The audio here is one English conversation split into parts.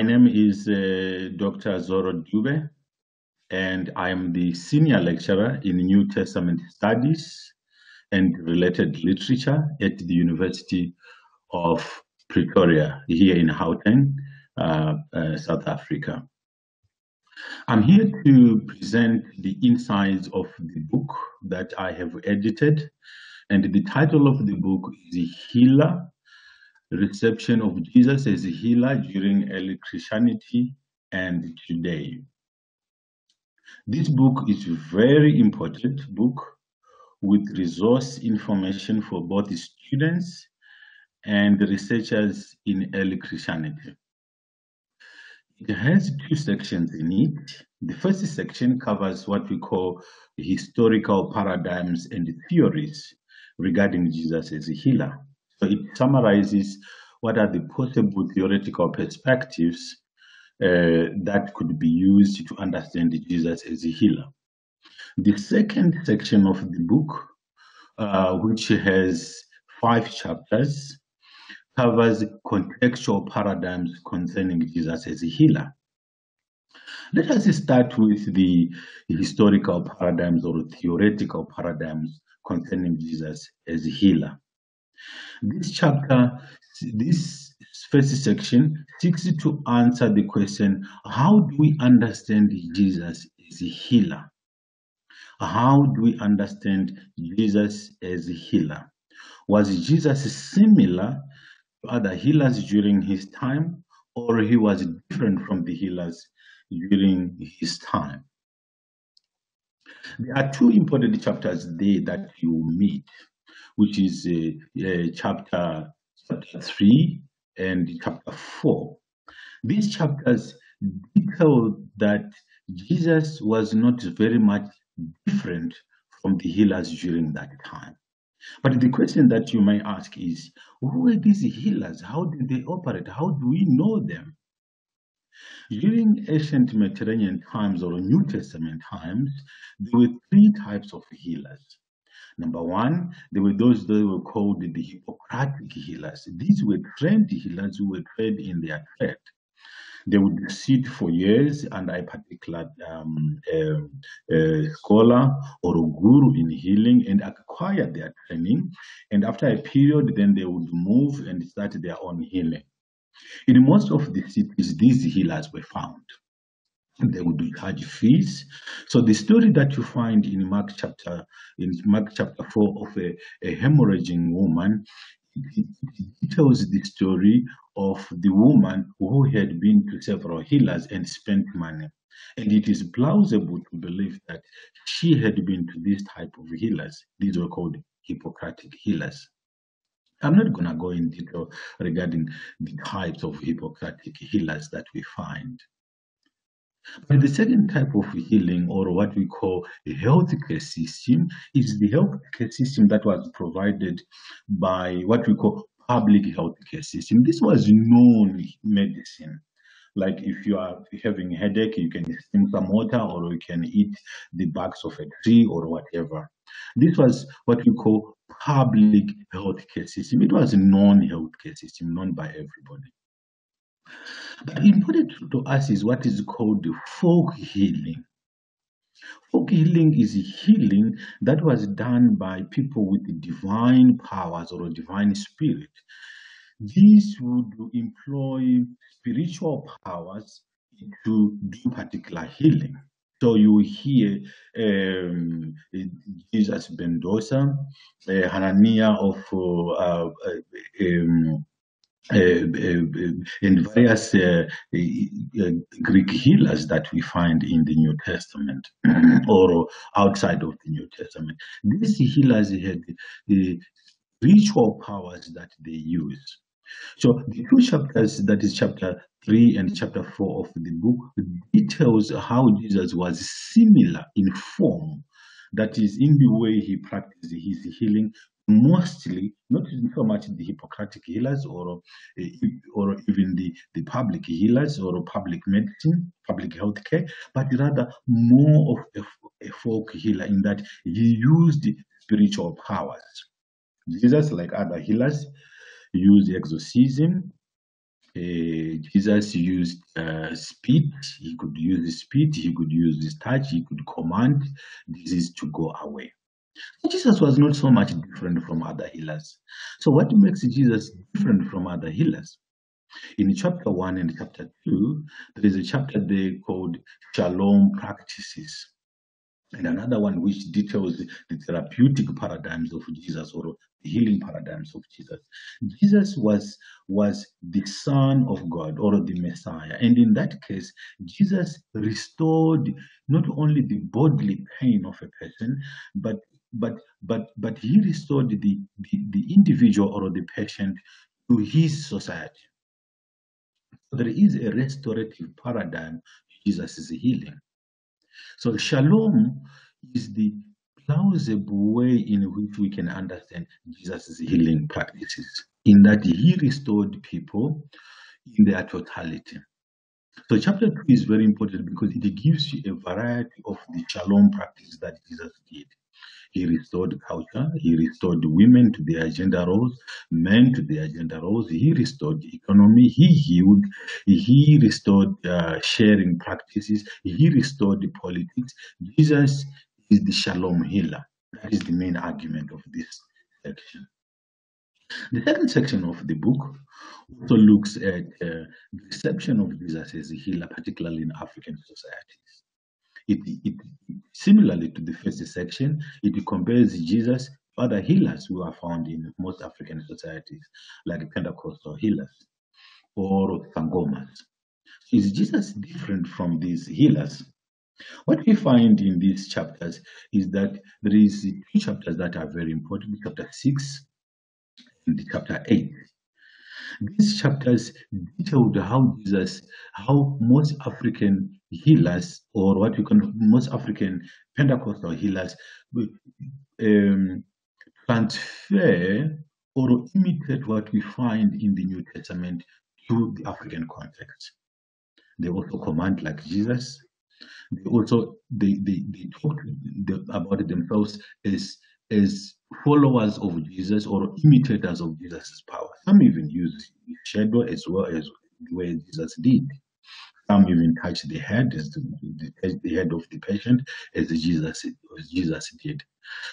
my name is uh, Dr. Zoro Dube, and I'm the senior lecturer in New Testament Studies and related literature at the University of Pretoria here in Gauteng, uh, uh, South Africa. I'm here to present the insights of the book that I have edited, and the title of the book is Healer reception of Jesus as a healer during early Christianity and today. This book is a very important book with resource information for both students and researchers in early Christianity. It has two sections in it. The first section covers what we call historical paradigms and theories regarding Jesus as a healer. So it summarizes what are the possible theoretical perspectives uh, that could be used to understand Jesus as a healer. The second section of the book, uh, which has five chapters, covers contextual paradigms concerning Jesus as a healer. Let us start with the historical paradigms or theoretical paradigms concerning Jesus as a healer. This chapter, this first section, seeks to answer the question how do we understand Jesus as a healer? How do we understand Jesus as a healer? Was Jesus similar to other healers during his time, or he was different from the healers during his time? There are two important chapters there that you meet which is uh, uh, chapter, chapter 3 and chapter 4. These chapters detail that Jesus was not very much different from the healers during that time. But the question that you may ask is who were these healers? How did they operate? How do we know them? During ancient Mediterranean times or New Testament times, there were three types of healers. Number one, there were those that were called the Hippocratic healers. These were trained healers who were trained in their trade. They would sit for years under a particular um, scholar or a guru in healing and acquire their training. And after a period, then they would move and start their own healing. In most of the cities, these healers were found they would charge fees. So the story that you find in Mark chapter in Mark chapter four of a, a hemorrhaging woman, it, it tells the story of the woman who had been to several healers and spent money. And it is plausible to believe that she had been to this type of healers. These were called Hippocratic healers. I'm not going to go in detail regarding the types of Hippocratic healers that we find. But the second type of healing, or what we call a healthcare system, is the healthcare system that was provided by what we call public healthcare system. This was known medicine. Like if you are having a headache, you can steam some water, or you can eat the barks of a tree, or whatever. This was what we call public healthcare system. It was a non-healthcare system, known by everybody. But important to us is what is called folk healing. Folk healing is healing that was done by people with divine powers or divine spirit. These would employ spiritual powers to do particular healing. So you hear um, Jesus ben Dosa, uh, Hanania of uh, uh, um, uh, uh, in various uh, Greek healers that we find in the New Testament or outside of the New Testament. These healers had the ritual powers that they use. So the two chapters, that is chapter 3 and chapter 4 of the book, details how Jesus was similar in form, that is in the way he practiced his healing mostly not so much the Hippocratic healers or uh, or even the, the public healers or public medicine, public health care, but rather more of a, a folk healer in that he used spiritual powers. Jesus, like other healers, used exorcism, Uh, Jesus used uh, spit. He could use speech. He could use his touch. He could command disease to go away. Jesus was not so much different from other healers. So, what makes Jesus different from other healers? In chapter 1 and chapter 2, there is a chapter there called Shalom Practices and another one which details the therapeutic paradigms of Jesus or the healing paradigms of Jesus. Jesus was was the Son of God or the Messiah, and in that case, Jesus restored not only the bodily pain of a person, but but but but he restored the, the, the individual or the patient to his society. So There is a restorative paradigm Jesus is healing. So shalom is the plausible way in which we can understand Jesus' healing practices, in that he restored people in their totality. So chapter 2 is very important because it gives you a variety of the shalom practices that Jesus did. He restored culture. He restored women to their gender roles, men to their gender roles. He restored economy. He healed. He restored uh, sharing practices. He restored the politics. Jesus is the shalom healer. That is the main argument of this section. The second section of the book also looks at uh, the reception of Jesus as a healer, particularly in African societies. It, it, similarly to the first section, it compares Jesus other healers who are found in most African societies, like Pentecostal healers or Sangomas. Is Jesus different from these healers? What we find in these chapters is that there is two chapters that are very important, chapter 6 and chapter 8. These chapters detailed how Jesus, how most African healers, or what you can most African Pentecostal healers, um, transfer or imitate what we find in the New Testament to the African context. They also command like Jesus. They also they they, they talk about themselves as as followers of Jesus or imitators of Jesus' power. Some even use shadow as well as way Jesus did. Some even touch the head as the, the, the head of the patient as Jesus as Jesus did.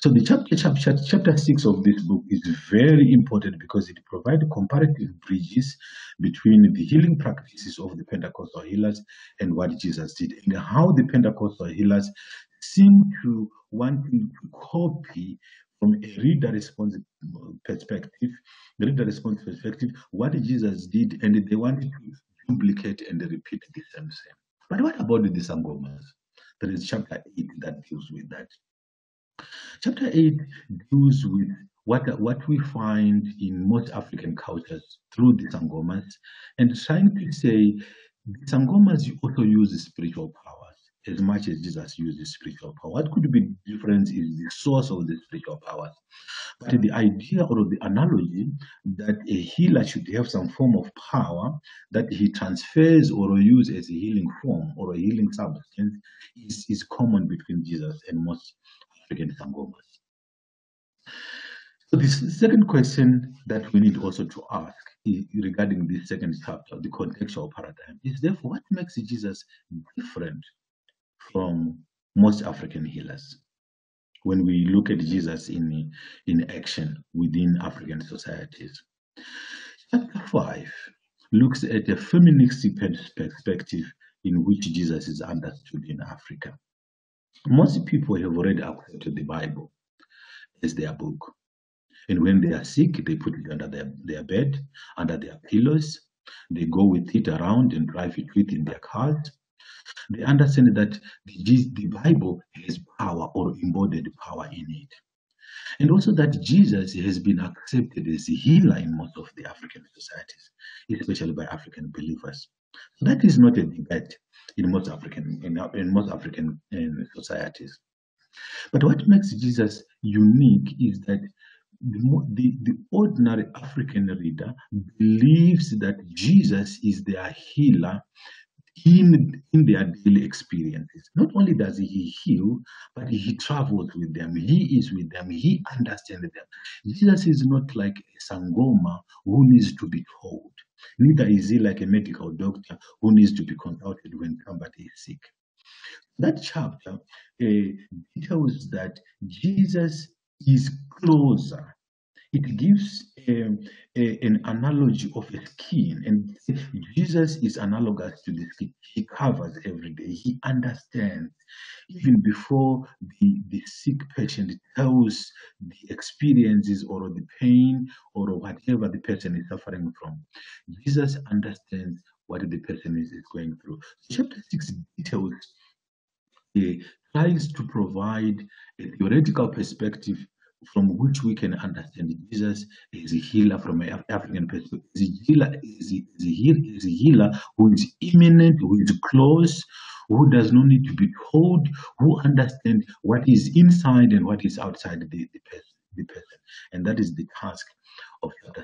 So the chapter, chapter chapter six of this book is very important because it provides comparative bridges between the healing practices of the Pentecostal healers and what Jesus did, and how the Pentecostal healers seem to want to copy from a reader response perspective, the reader response perspective, what Jesus did, and they wanted to duplicate and repeat the same same. But what about the Sangomas? There is chapter 8 that deals with that. Chapter 8 deals with what, what we find in most African cultures through the Sangomas and trying to say the Sangomas also use spiritual power as much as Jesus uses spiritual power. What could be different is the source of the spiritual powers. But the idea or the analogy that a healer should have some form of power that he transfers or uses as a healing form or a healing substance is, is common between Jesus and most African Sangomas. So the second question that we need also to ask regarding this second chapter, the contextual paradigm, is therefore what makes Jesus different from most African healers. When we look at Jesus in, in action within African societies. Chapter 5 looks at a feministic perspective in which Jesus is understood in Africa. Most people have already accepted the Bible as their book. And when they are sick, they put it under their, their bed, under their pillows. They go with it around and drive it with in their cars. They understand that the, Bible has power or embodied power in it. And also that Jesus has been accepted as a healer in most of the African societies, especially by African believers. So that is not a debate in most African in, in most African in societies. But what makes Jesus unique is that the, the, the ordinary African reader believes that Jesus is their healer in, in their daily experiences. Not only does he heal, but he travels with them. He is with them. He understands them. Jesus is not like a sangoma who needs to be told. Neither is he like a medical doctor who needs to be consulted when somebody is sick. That chapter uh, tells that Jesus is closer it gives a, a, an analogy of a skin, and Jesus is analogous to the skin. He covers every day. He understands even before the, the sick patient tells the experiences or the pain or whatever the person is suffering from. Jesus understands what the person is, is going through. Chapter 6 details uh, tries to provide a theoretical perspective from which we can understand Jesus is a healer from an African perspective. Is a healer, is a, healer, is a healer who is imminent, who is close, who does not need to be told, who understands what is inside and what is outside the, the person the person. And that is the task of chapter 7 or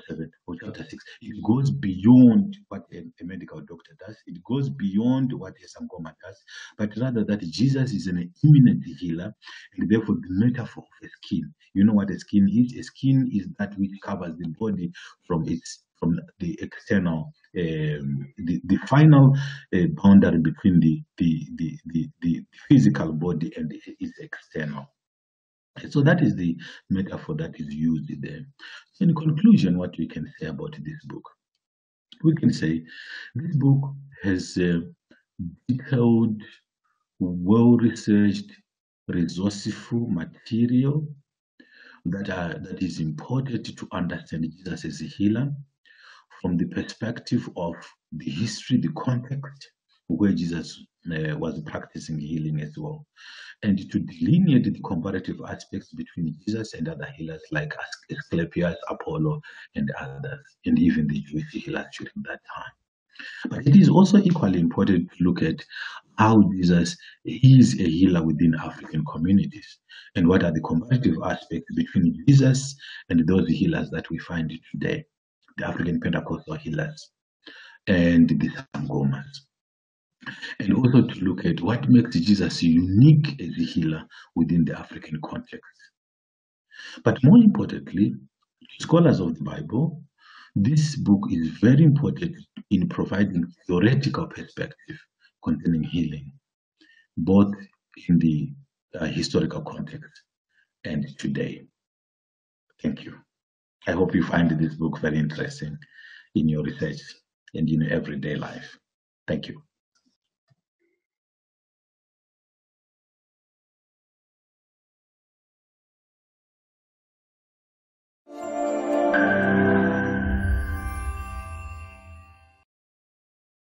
chapter 6. It goes beyond what a, a medical doctor does, it goes beyond what a sangoma does, but rather that Jesus is an imminent healer, and therefore the metaphor of a skin. You know what a skin is? A skin is that which covers the body from its from the external, um, the, the final uh, boundary between the, the, the, the, the physical body and its external. So that is the metaphor that is used there. In conclusion, what we can say about this book, we can say this book has a detailed, well-researched, resourceful material that are, that is important to understand Jesus as a healer from the perspective of the history, the context where Jesus uh, was practicing healing as well. And to delineate the comparative aspects between Jesus and other healers like Asclepius, Apollo, and others, and even the Jewish healers during that time. But it is also equally important to look at how Jesus is a healer within African communities. And what are the comparative aspects between Jesus and those healers that we find today, the African Pentecostal healers and the Sangomas and also to look at what makes Jesus unique as a healer within the African context. But more importantly, scholars of the Bible, this book is very important in providing theoretical perspective concerning healing, both in the uh, historical context and today. Thank you. I hope you find this book very interesting in your research and in your everyday life. Thank you.